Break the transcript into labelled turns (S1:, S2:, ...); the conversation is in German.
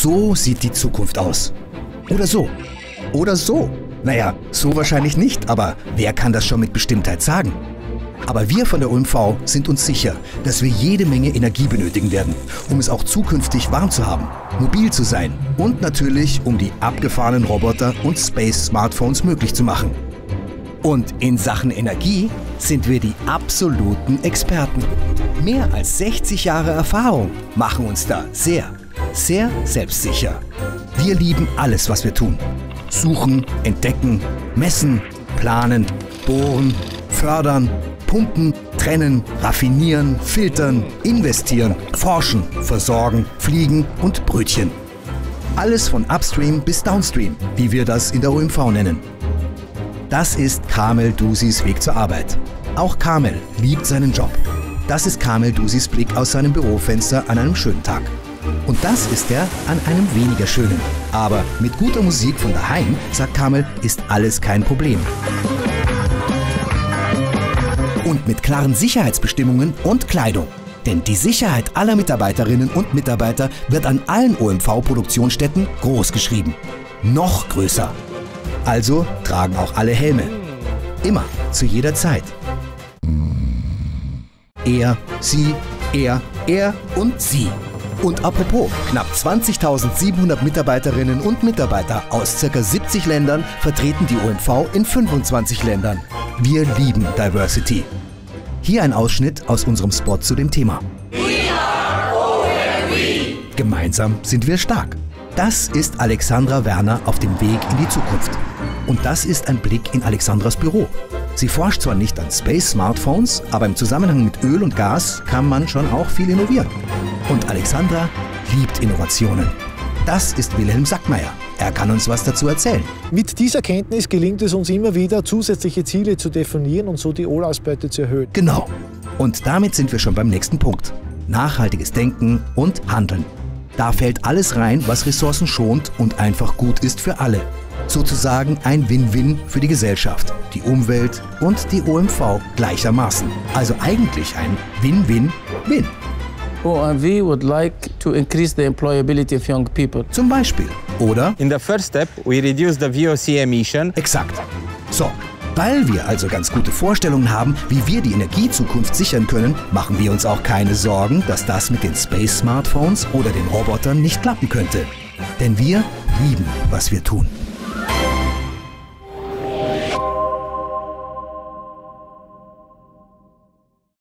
S1: So sieht die Zukunft aus. Oder so. Oder so. Naja, so wahrscheinlich nicht, aber wer kann das schon mit Bestimmtheit sagen? Aber wir von der OMV sind uns sicher, dass wir jede Menge Energie benötigen werden, um es auch zukünftig warm zu haben, mobil zu sein und natürlich, um die abgefahrenen Roboter und Space-Smartphones möglich zu machen. Und in Sachen Energie sind wir die absoluten Experten. Mehr als 60 Jahre Erfahrung machen uns da sehr, sehr selbstsicher. Wir lieben alles, was wir tun. Suchen, entdecken, messen, planen, bohren, fördern, pumpen, trennen, raffinieren, filtern, investieren, forschen, versorgen, fliegen und Brötchen. Alles von Upstream bis Downstream, wie wir das in der OMV nennen. Das ist Kamel Dusis Weg zur Arbeit. Auch Kamel liebt seinen Job. Das ist Kamel Dusis Blick aus seinem Bürofenster an einem schönen Tag. Und das ist er an einem weniger schönen. Aber mit guter Musik von daheim, sagt Kamel, ist alles kein Problem. Und mit klaren Sicherheitsbestimmungen und Kleidung. Denn die Sicherheit aller Mitarbeiterinnen und Mitarbeiter wird an allen OMV-Produktionsstätten groß geschrieben. Noch größer. Also tragen auch alle Helme. Immer, zu jeder Zeit. Er, sie, er, er und sie. Und apropos, knapp 20.700 Mitarbeiterinnen und Mitarbeiter aus ca. 70 Ländern vertreten die OMV in 25 Ländern. Wir lieben Diversity. Hier ein Ausschnitt aus unserem Spot zu dem Thema. Gemeinsam sind wir stark. Das ist Alexandra Werner auf dem Weg in die Zukunft. Und das ist ein Blick in Alexandras Büro. Sie forscht zwar nicht an Space-Smartphones, aber im Zusammenhang mit Öl und Gas kann man schon auch viel innovieren. Und Alexandra liebt Innovationen. Das ist Wilhelm Sackmeier. Er kann uns was dazu erzählen.
S2: Mit dieser Kenntnis gelingt es uns immer wieder, zusätzliche Ziele zu definieren und so die Olausbeute zu erhöhen.
S1: Genau. Und damit sind wir schon beim nächsten Punkt. Nachhaltiges Denken und Handeln. Da fällt alles rein, was Ressourcen schont und einfach gut ist für alle. Sozusagen ein Win-Win für die Gesellschaft, die Umwelt und die OMV gleichermaßen. Also eigentlich ein Win-Win-Win.
S3: OMV would like to increase the employability of young people.
S1: Zum Beispiel. Oder?
S4: In the first step, we reduce the VOC emission.
S1: Exakt. So, weil wir also ganz gute Vorstellungen haben, wie wir die Energiezukunft sichern können, machen wir uns auch keine Sorgen, dass das mit den Space-Smartphones oder den Robotern nicht klappen könnte. Denn wir lieben, was wir tun.